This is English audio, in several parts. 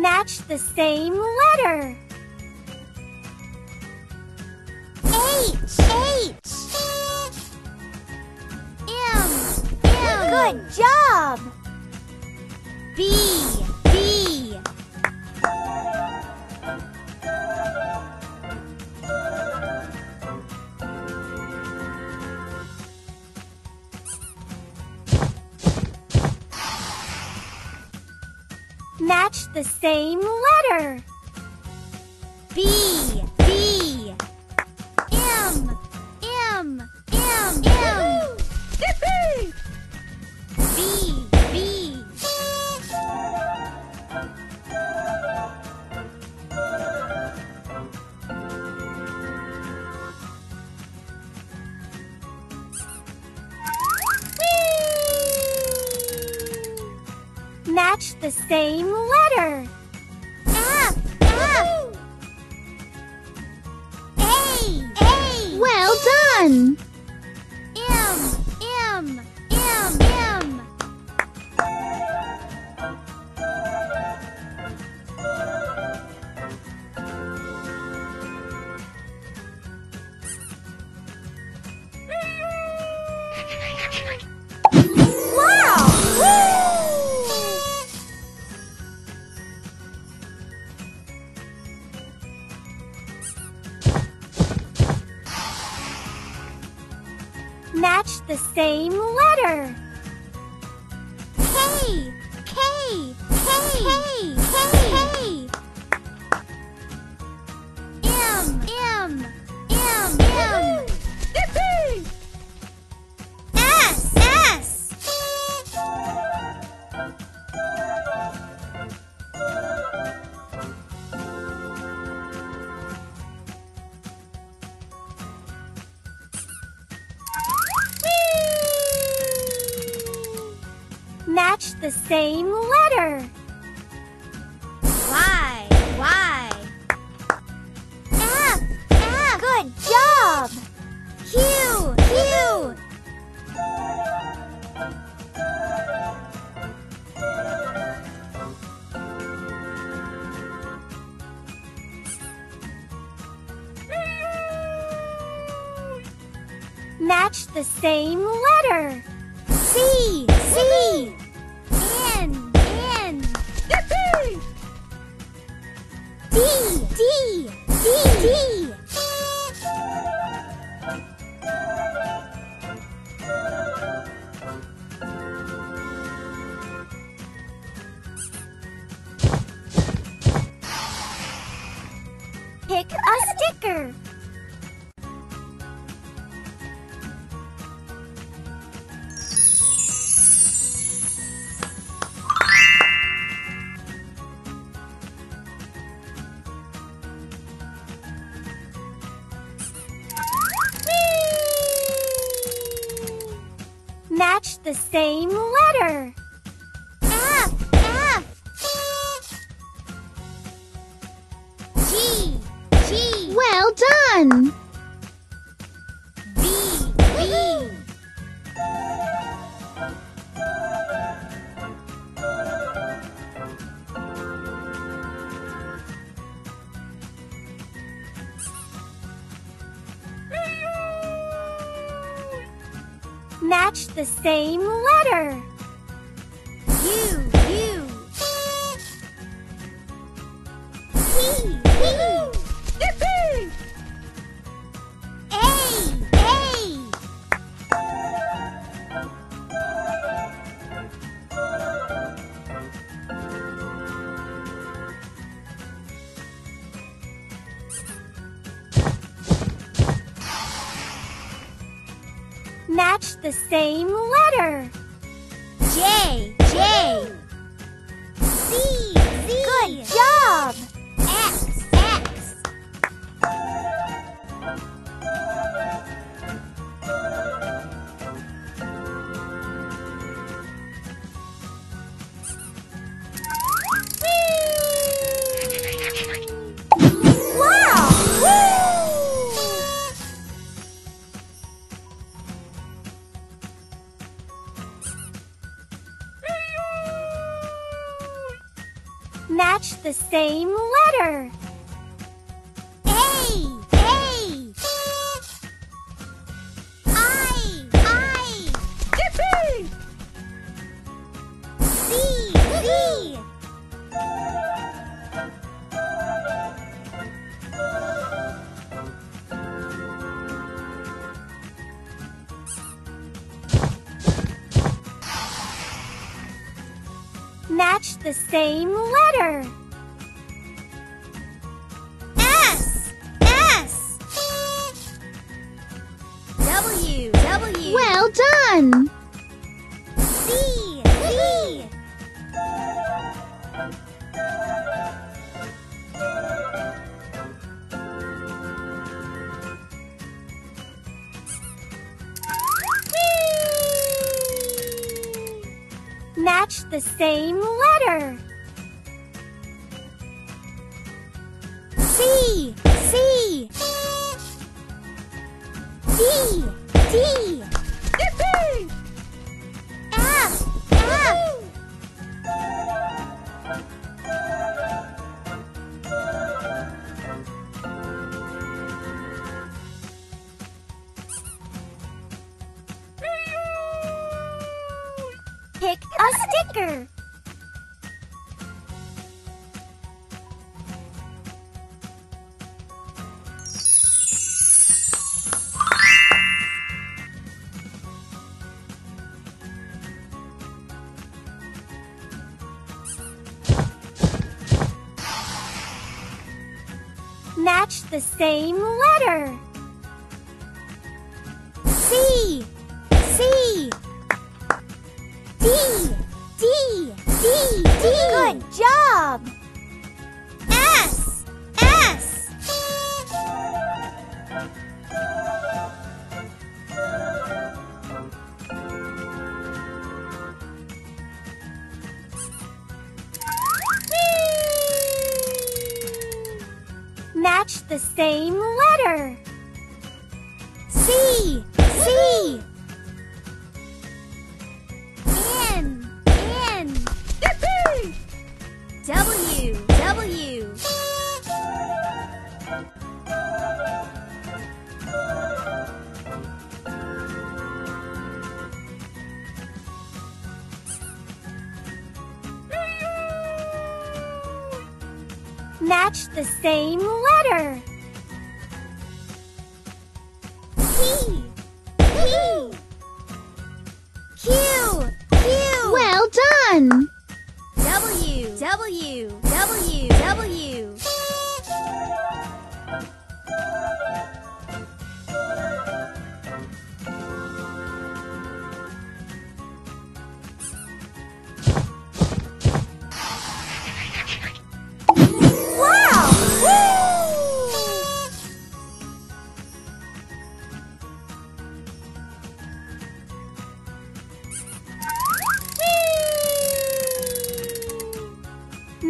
Match the same letter. H. H. M. M. Good job! The same letter. Match the same letter. F. F. A. A. Well done! Match the same letter. Match the same letter. Y. Y. F. F. Good job! Q. Q. Match the same letter. C. C. N. N. D. D. D. D. same letter. F. F. G. G. Well done! Match the same letter. The same letter. The same letter. A, A. I, I. Z, Z. Match the same letter. Done. Z, Z. Match the same letter. C, C. D, D. Pick a sticker. Match the same letter. C, C. D, D, D, D. Good job! S, S. the same Match the same letter. P,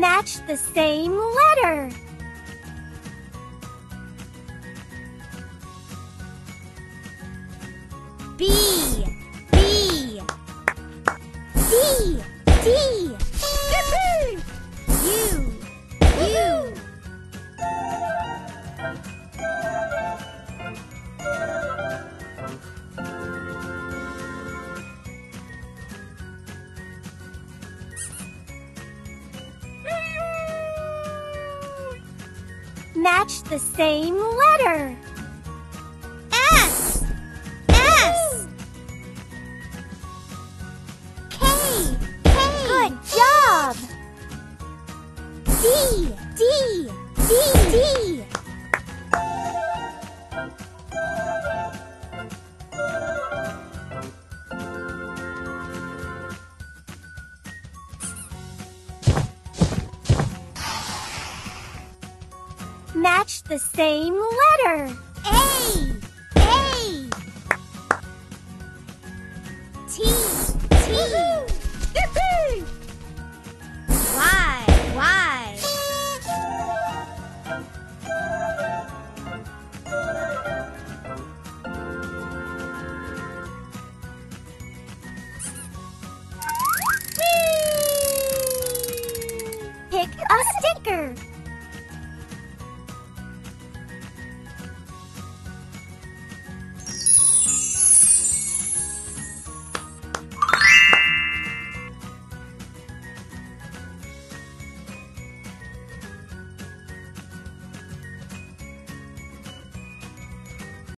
Match the same letter. Match the same letter. S, S. K, K. Good job! D, D, D, D. Match the same letter.